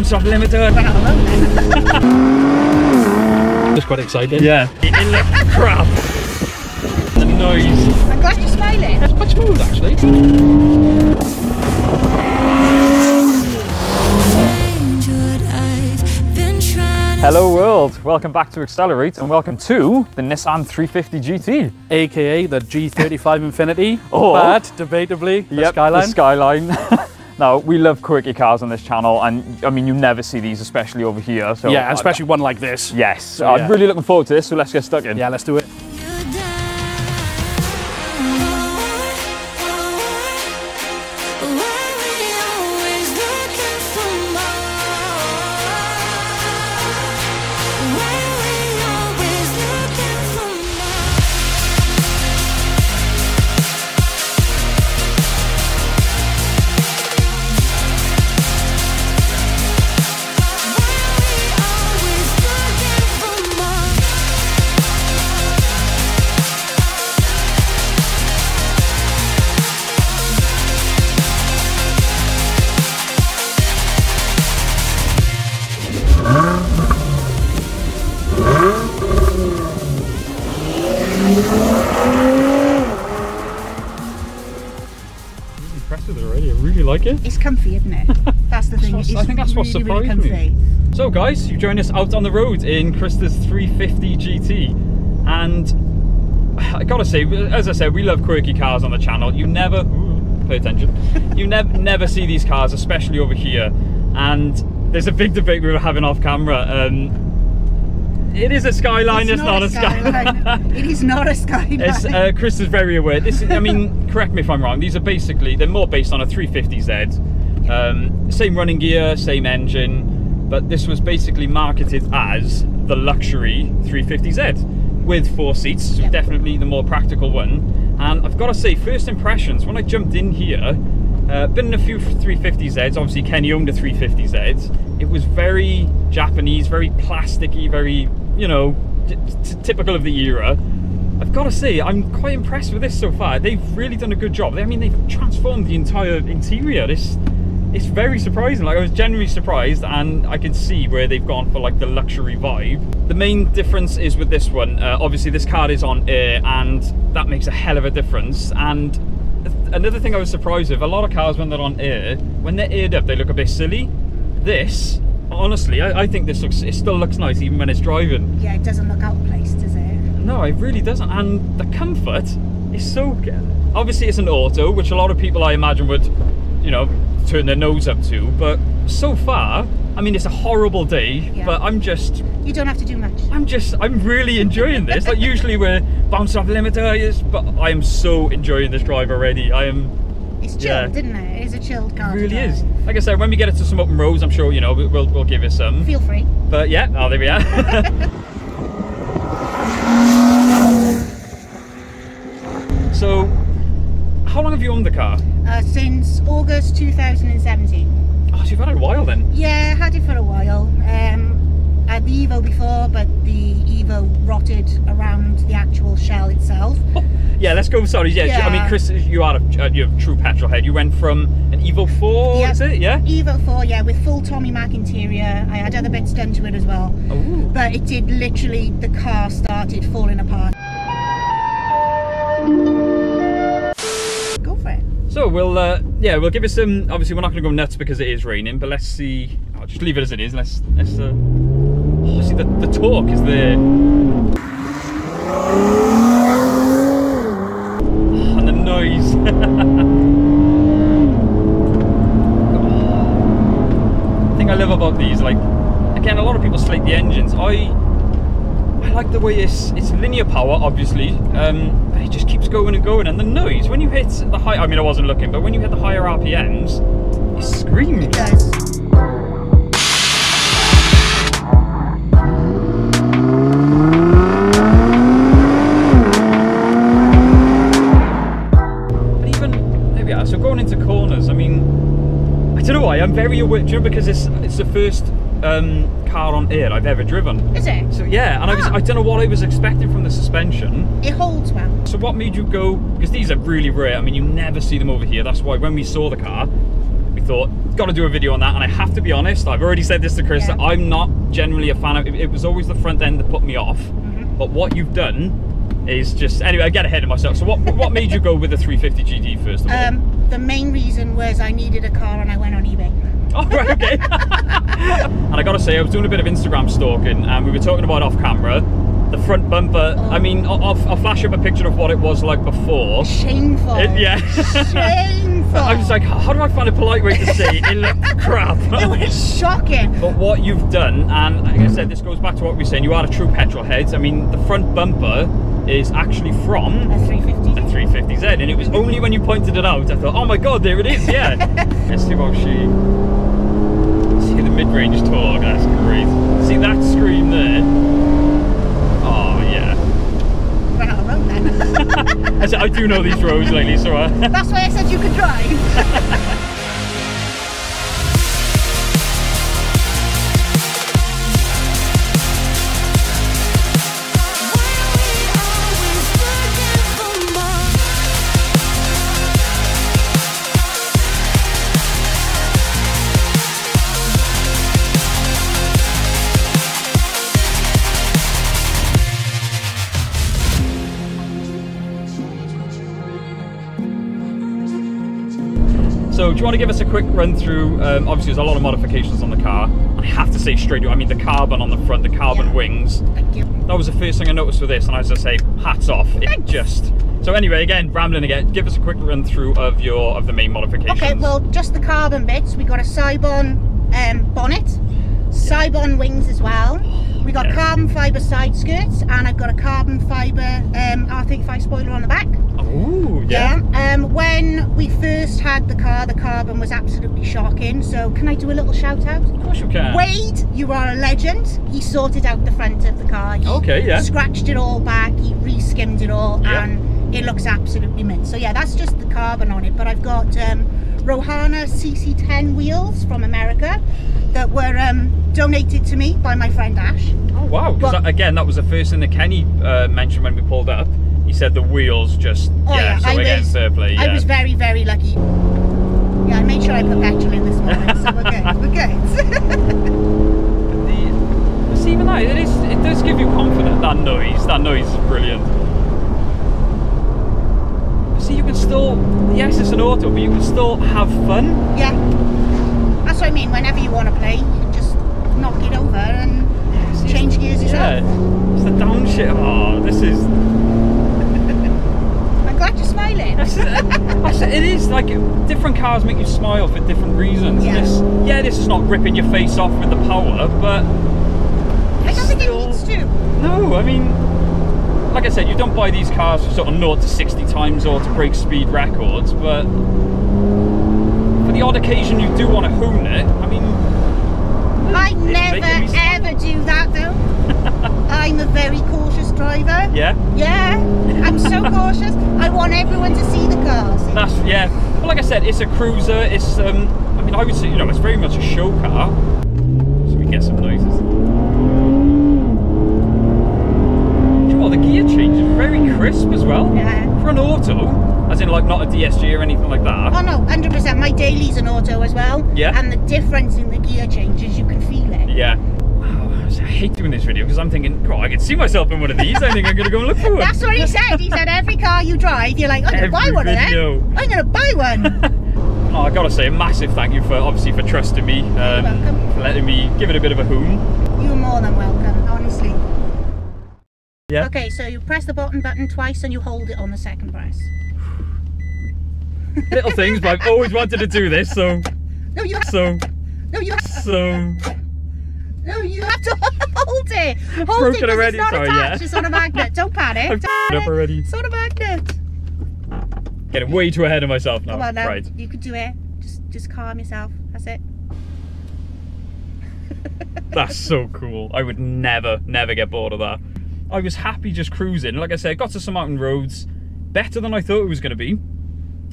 bounced off the limiter. Just quite excited. Yeah. It, it looked crap. The noise. I'm glad you're smiling. It's quite smooth actually. Hello world, welcome back to Accelerate and welcome to the Nissan 350 GT. aka the G35 Infiniti, Oh. but debatably the Yep, Skyline. The Skyline. now, we love quirky cars on this channel and I mean, you never see these, especially over here. So yeah, especially one like this. Yes, yeah. I'm really looking forward to this, so let's get stuck in. Yeah, let's do it. Like it. It's comfy, isn't it? That's the thing. I think that's what really, really surprised me. So guys, you joined us out on the road in Krysta's 350 GT and I gotta say, as I said, we love quirky cars on the channel. You never, ooh, pay attention, you never never see these cars, especially over here. And there's a big debate we were having off camera. Um, it is a Skyline, it's, not, a Skyline. it is not a skyline. It's, uh, Chris is very aware. This, is, I mean, correct me if I'm wrong. These are basically they're more based on a 350Z. Um, same running gear, same engine, but this was basically marketed as the luxury 350Z with four seats. So definitely the more practical one. And I've got to say, first impressions when I jumped in here. Uh, been in a few 350Zs. Obviously, Kenny owned a 350Z. It was very Japanese, very plasticky, very you know typical of the era. I've got to say, I'm quite impressed with this so far. They've really done a good job. I mean, they've transformed the entire interior. This, it's very surprising. Like, I was genuinely surprised, and I can see where they've gone for like the luxury vibe. The main difference is with this one. Uh, obviously, this car is on air, and that makes a hell of a difference. And another thing I was surprised with: a lot of cars when they're on air, when they're aired up, they look a bit silly. This, honestly, I, I think this looks. It still looks nice even when it's driving. yeah, it doesn't look out of place, does it? No, it really doesn't. And the comfort is so good. Obviously, it's an auto, which a lot of people I imagine would, you know, turn their nose up to. But so far, I mean, it's a horrible day, Yeah. but I'm just, You don't have to do much. I'm just, I'm really enjoying this. like, usually we're bouncing off the limiter, but I am so enjoying this drive already. I am, It's chilled, Yeah. isn't it? It is a chilled car. it really drive. is. Like I said, when we get it to some open roads, I'm sure, you know, we'll, we'll give it some. Feel free. But yeah, oh, there we are. so, how long have you owned the car? Uh, since August 2017. Oh, so you've had it a while then. Yeah, I had it for a while. Um, I had the Evo before, but rotted around the actual shell itself. Yeah, let's go. Sorry, yeah. I mean, Chris, you are a, uh, you're a true petrol head. You went from an Evo 4, Yeah. is it? Yeah. Evo 4, yeah, with full Tommy Mac interior. I had other bits done to it as well. Ooh. But it did literally, the car started falling apart. Go for it. So we'll, uh, yeah, we'll give it some. Obviously, we're not going to go nuts because it is raining, but let's see. I'll just leave it as it is. Let's, let's. Uh, the the torque is there. And the noise. the thing I love about these, like, again, a lot of people slate the engines. I. I like the way it's it's linear power, obviously, um, but it just keeps going and going. And the noise when you hit the high, I mean, I wasn't looking, but when you hit the higher RPMs, it screams. It you know, because it's it's the first um, car on air I've ever driven. Is it? So yeah, and I was Ah. I don't know what I was expecting from the suspension. It holds well. So what made you go? Because these are really rare. I mean, you never see them over here. That's why when we saw the car, we thought, got to do a video on that. And I have to be honest, I've already said this to Chris, Yeah. that I'm not generally a fan of it. It was always the front end that put me off. Mm-hmm. But what you've done is just, anyway, I get ahead of myself. So what, what made you go with the 350 GT first of all? Um, the main reason was I needed a car and I went on eBay. Oh, right, okay. and I gotta say, I was doing a bit of Instagram stalking and we were talking about off camera. The front bumper, I oh. mean, I'll, I'll I'll flash up a picture of what it was like before. Shameful. It- yeah. Shameful. I was like, how do I find a polite way to say it looked crap? it was shocking. But what you've done, and like I said, this goes back to what we were saying, you are a true petrol head. I mean, the front bumper is actually from A 350. a 350Z, and it was only when you pointed it out, I thought, oh my god, there it is, yeah. Let's see what she. See the mid range torque, that's great. See that screen there? Oh, yeah. Ran out of road then. I said, I do know these roads lately, so uh, That's why I said you could drive. you want to give us a quick run through? Um, obviously, there's a lot of modifications on the car. I have to say straight away, I mean, the carbon on the front, the carbon Yeah. wings. Thank you. That was the first thing I noticed with this, and as I say, hats off. It just. So anyway, again, rambling again. Give us a quick run through of your of the main modifications. Okay, well, just the carbon bits. We got a Seibon um, bonnet, Seibon wings as well. We got Yeah. carbon fibre side skirts, and I've got a carbon fibre um, R35 spoiler on the back. Ooh, yeah. Um, when we first had the car, the carbon was absolutely shocking. So, can I do a little shout out? Of course you can. Wade, you are a legend. He sorted out the front of the car. He Okay, yeah. Scratched it all back. He re-skimmed it all, Yeah. and it looks absolutely mint. So yeah, that's just the carbon on it. But I've got um, Rohana CC10 wheels from America that were um, donated to me by my friend Ash. Oh wow! Because again, that was the first thing that Kenny uh, mentioned when we pulled up. He said the wheels just Oh yeah. So I again, was, fair play. Yeah. I was very, very lucky. Yeah, I made sure I put petrol in this morning, so we're good. We're good. the, but see, even that it is it does give you confidence. That noise, that noise is brilliant. But see, you can still yes, it's an auto, but you can still have fun. yeah, that's what I mean. Whenever you want to play, you just knock it over and See, change gears yourself. Yeah, it's the downshift. Oh, this is I'm glad you're smiling. That's, that's, it is like different cars make you smile for different reasons. Yeah. This, yeah, this is not ripping your face off with the power, but I don't think it needs to. no, I mean, like I said, you don't buy these cars for sort of 0 to 60 times or to break speed records, but for the odd occasion you do want to hoon it. I mean, I never ever do that though. I'm a very cautious driver. yeah, Yeah, I'm so cautious. I want everyone to see the cars. that's yeah. Well, like I said, it's a cruiser. It's um, I mean, I would say you know, it's very much a show car. So we get some noises. Do you know what, the gear change is very crisp as well. Yeah. For an auto, as in like not a DSG or anything like that. Oh no, 100%. My daily's an auto as well. Yeah. And the difference in the gear changes, you can feel it. Yeah. I hate doing this video because I'm thinking, God, I can see myself in one of these. I think I'm gonna go and look for one. That's what he said. He said every car you drive, you're like, I'm gonna buy one video. of them. I'm gonna buy one. Oh, I gotta say a massive thank you for obviously for trusting me, um, welcome. for letting me give it a bit of a hoon. You're more than welcome, honestly. Yeah. Okay, so you press the button button twice and you hold it on the second press. Little things, but I've always wanted to do this, so No, you so no, you so. no, you have to hold it. Hold broken it already, It's not sorry, attached. yeah. It's on a magnet. Don't panic. I've Don't f***ed up already. It's on a magnet. Getting way too ahead of myself now. Come on now. Right. You could do it. Just just calm yourself. That's it. That's so cool. I would never, never get bored of that. I was happy just cruising. Like I said, got to some mountain roads, better than I thought it was going to be.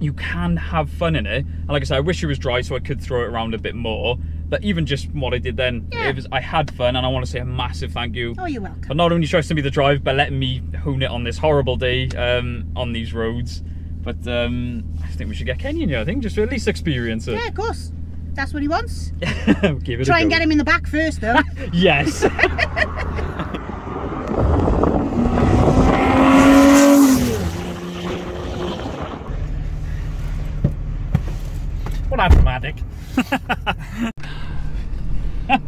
You can have fun in it. And like I said, I wish it was dry so I could throw it around a bit more. But even just what I did then, Yeah. it was I had fun and I want to say a massive thank you. Oh, you're welcome. For not only trusting me to drive, but letting me hone it on this horrible day um, on these roads. But um, I think we should get Kenny in here. I think just to at least experience it. Yeah, of course. That's what he wants. Try and get him in the back first, though. Yes. Well, that's dramatic.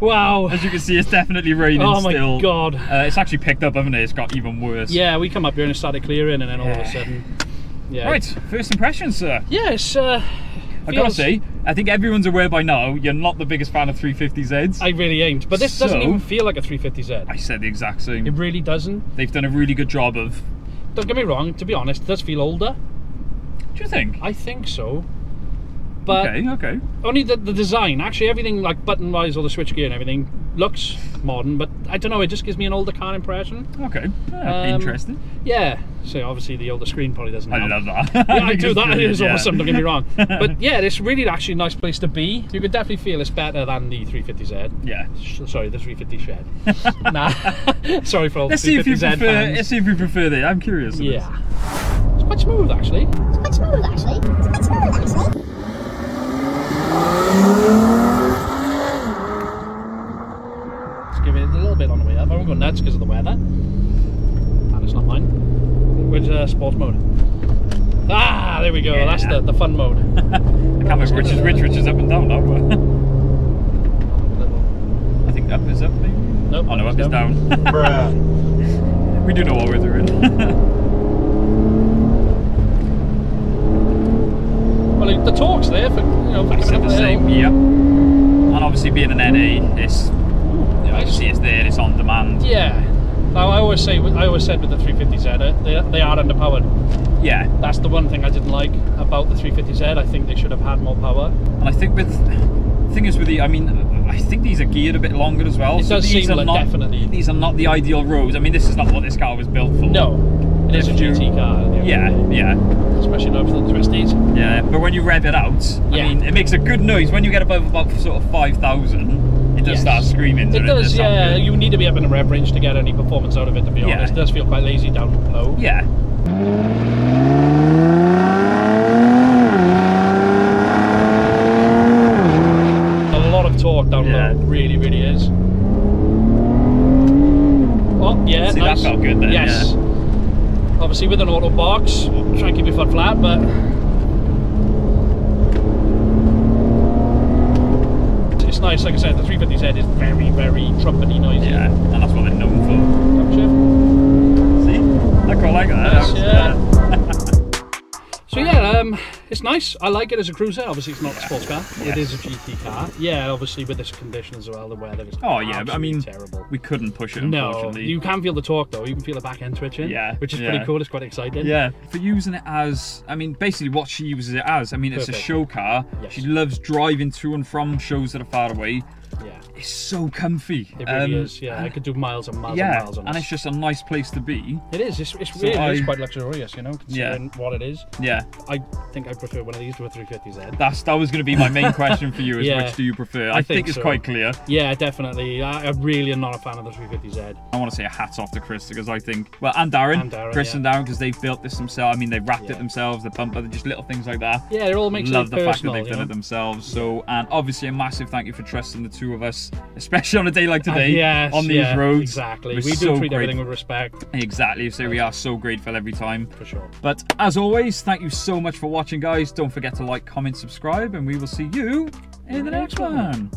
wow. As you can see, it's definitely raining Oh my still. God. Uh, it's actually picked up, haven't it? It's got even worse. Yeah, we come up here and it started clearing, and then all of a sudden, yeah. Right, first impressions, sir. Yeah, it's. Uh, I gotta say, I think everyone's aware by now you're not the biggest fan of 350Zs. I really ain't. But this doesn't even feel like a 350Z. I said the exact same. It really doesn't. They've done a really good job of. Don't get me wrong. To be honest, it does feel older. Do you think? I think so. But okay, okay. only the, the design. Actually, everything like button wise, all the switch gear and everything looks modern. But I don't know. It just gives me an older car impression. Okay. Yeah, Um, interesting. Yeah. So obviously the older screen probably doesn't. I help. love that. Yeah, I do. it's That brilliant, is yeah. awesome. Don't get me wrong. But yeah, it's really actually a nice place to be. You could definitely feel it's better than the 350Z. Yeah. Sh- Sorry, the 350 shed. nah. Sorry for all Let's the see if you 350Z prefer. fans. Let's see if you prefer that. I'm curious. of this. Yeah. It's quite smooth actually. It's quite smooth actually. Let's give it a little bit on the way up. I won't go nuts because of the weather. And it's not mine. Which uh, sports mode? Ah, there we go. That's the, the fun mode. I can't remember which is which, which is up and down now. But I think up is up, maybe. Nope, Oh no, up up is is down. we do know what we're doing. The torque's there for you know for coming the the same. Yep. And obviously being an NA, it's you know, obviously it's there. It's on demand. Yeah. Now I always say, I always said with the 350Z, uh, they, they are underpowered. Yeah. That's the one thing I didn't like about the 350Z. I think they should have had more power. And I think with the thing is with the, I mean, I think these are geared a bit longer as well. It does these seem are like not, definitely- These are not the ideal roads. I mean, this is not what this car was built for. No, it is a If you- car. at the end Yeah, of the day, yeah, Especially now for the twisties. yeah. But when you rev it out, Yeah. I mean, it makes a good noise. When you get above about sort of five thousand, it does Yes. start screaming. It does, sound yeah. good. You need to be up in the rev range to get any performance out of it, to be Yeah. honest. It does feel quite lazy down low. Yeah. A lot of torque down Yeah. low, really, really is. Oh, yeah, See, that felt good then, Yes. Obviously, with an auto box, try and keep your foot flat, but. It's nice, like I said, the 350Z is very, very trumpety noisy. Yeah, and that's what they're known for. See, I quite like that. Yes, yeah, um, it's nice. I like it as a cruiser. Obviously, it's not a sports car. It Yes. is a GT car. Yeah, obviously with this condition as well, the weather is Oh yeah, but I mean, terrible. we couldn't push it. No, Unfortunately. you can feel the torque though. You can feel the back end twitching. Yeah, which is yeah. pretty cool. It's quite exciting. Yeah, for using it as, I mean, basically what she uses it as. I mean, it's a show car. Yes. She loves driving to and from shows that are far away. Yeah. It's so comfy. It really Um, is. Yeah, I could do miles and miles yeah, and miles on and it's just a nice place to be. It is. It's, it's So really I- quite luxurious, you know, considering what it is. Yeah, I think I prefer one of these to a 350Z. that's that was going to be my main question for you. Is Yeah. which do you prefer? I I, think it's so. quite clear. Yeah, definitely. I, I really am not a fan of the 350Z. I want to say a hats off to Chris because I think, well, and Darren, And Darren, Chris yeah. and Darren, because they've built this themselves. I mean, they've wrapped Yeah. it themselves, the bumper, just little things like that. Yeah, it all makes Love it the fact that they've done know? it themselves. So, and obviously a massive thank you for trusting the two of us, especially on a day like Uh, today, yes, on these yeah, roads. Exactly. We're We do so treat everything with respect, Exactly. So we are so grateful every time. for sure. But as always, thank you so much for watching, guys. Don't forget to like, comment, subscribe, and we will see you in the next one.